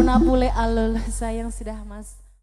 Taruna Pule Alul sayang sudah Mas.